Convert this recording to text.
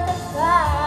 the fire.